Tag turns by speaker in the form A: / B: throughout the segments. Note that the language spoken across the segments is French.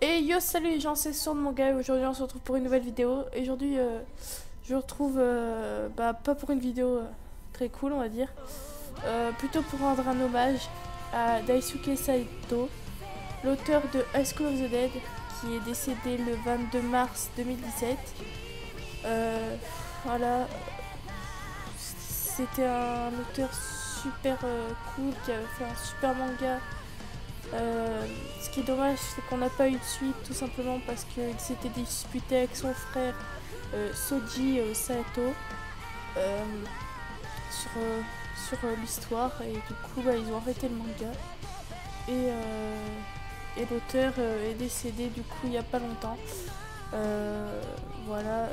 A: Et yo salut les gens c'est Son de mon gars aujourd'hui on se retrouve pour une nouvelle vidéo. Et aujourd'hui euh, je retrouve euh, bah, pas pour une vidéo euh, très cool on va dire. Euh, plutôt pour rendre un hommage à Daisuke Saito l'auteur de High School of the Dead qui est décédé le 22 mars 2017 Euh, voilà. C'était un auteur super cool qui avait fait un super manga euh, ce qui est dommage, c'est qu'on n'a pas eu de suite, tout simplement parce qu'il s'était disputé avec son frère euh, Soji euh, euh, sur, sur l'histoire. Et du coup, bah, ils ont arrêté le manga. Et, et l'auteur est décédé, du coup, il n'y a pas longtemps. Voilà.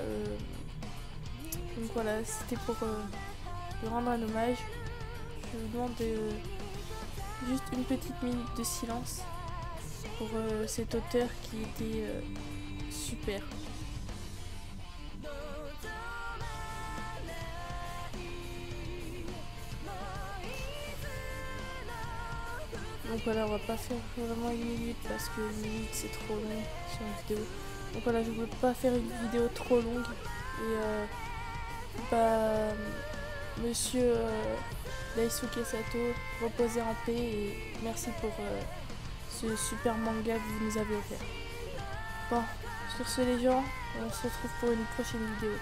A: donc voilà, c'était pour lui rendre un hommage. Je vous demande de juste une petite minute de silence pour euh, cet auteur qui était euh, super. Donc voilà, on va pas faire vraiment une minute parce que une minute c'est trop long sur une vidéo. Donc voilà, je veux pas faire une vidéo trop longue. Et bah, monsieur euh, Daisuke Sato, reposez en paix et merci pour euh, ce super manga que vous nous avez offert. Bon, sur ce les gens, on se retrouve pour une prochaine vidéo.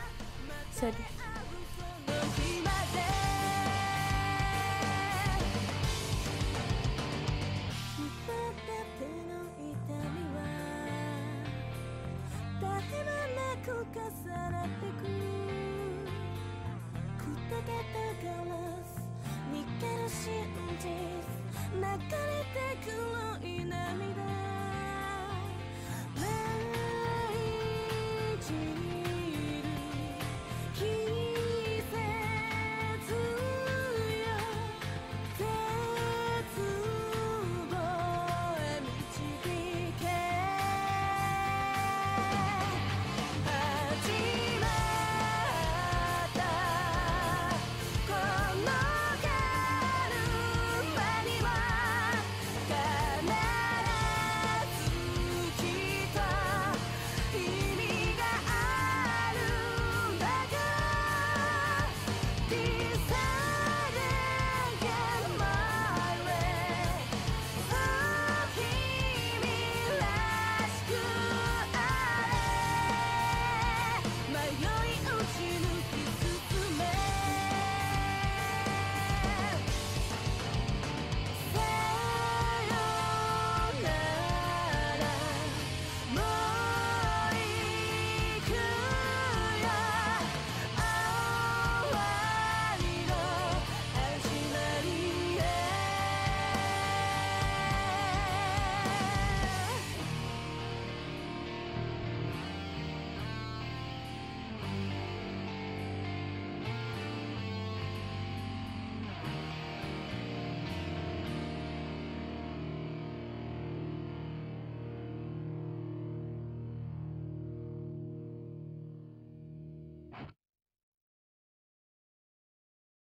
A: Salut 流れて黒い涙